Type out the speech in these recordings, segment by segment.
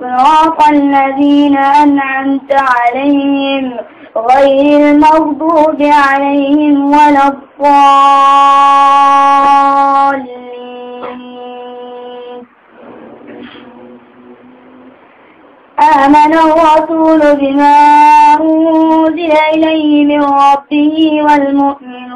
صراط الذين أنعمت عليهم غير المغضوب عليهم ولا الضالين. آمن الرسول بما أنزل إليه من ربه والمؤمنون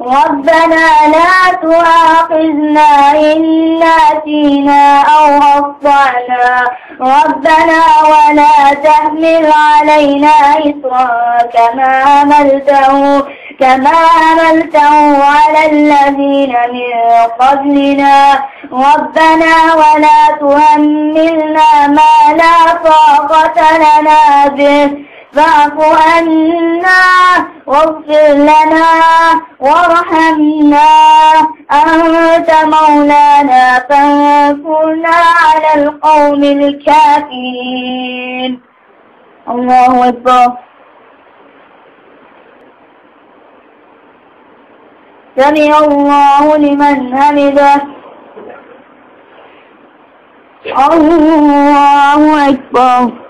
ربنا لا تؤاخذنا إن نسينا أو أخطأنا ربنا ولا تحمل علينا إصرا كما عملته كما عملته على الذين من قبلنا. ربنا ولا تهملنا ما لا طاقة لنا به. فاعف عنا واغفر لنا وارحمنا. أنت مولانا فانصرنا على القوم الكافرين. الله أكبر. سمع الله لمن حمده. الله أكبر.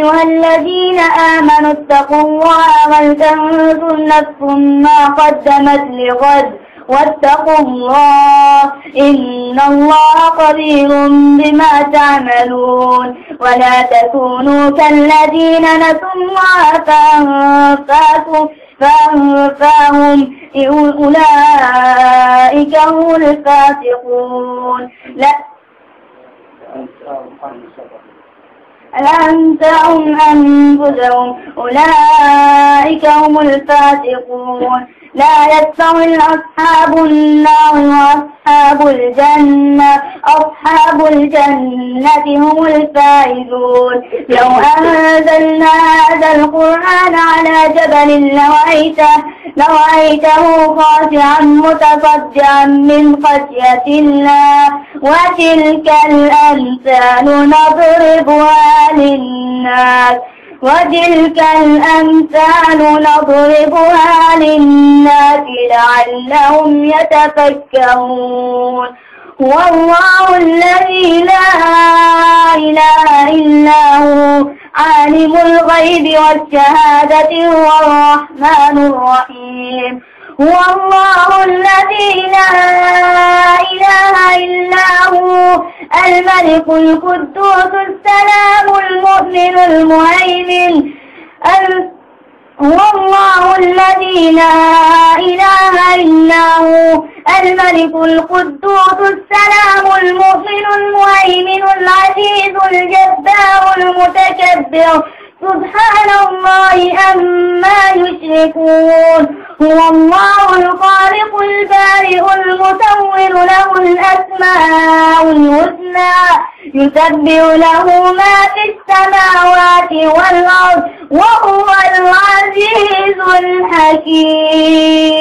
آمنوا اتقوا الله ولتنظر نفس ما قدمت لغد. واتقوا الله إن الله خبير بما تعملون. ولا تكونوا كالذين نسوا الله فأنفاكم فأنفاهم. أولئك هم الفاسقون. لا أنفعهم أنفسهم. أولئك هم الفاسقون. لا يستوي أصحاب النار وأصحاب الجنة. أصحاب الجنة هم الفائزون. لو أنزلنا هذا القرآن على جبل لرأيته لرأيته خاشعا متصدعا من خشية الله. وتلك الأمثال نضربها للناس. وتلك الأمثال نضربها للناس لعلهم يتفكرون. هو الله الذي لا إله إلا هو عالم الغيب والشهادة هو الرحمن الرحيم. هو الله الذي لا إله إلا هو الملك القدوس السلام المؤمن المهيمن هو الله الذي لا إله إلا هو الملك القدوس السلام المؤمن المهيمن العزيز الجبار المتكبر. سبحان الله أما يشركون. هو الله الخالق البارئ المصور له الأسماء الحسنى. يسبح له ما في السماوات والأرض وهو العزيز الحكيم.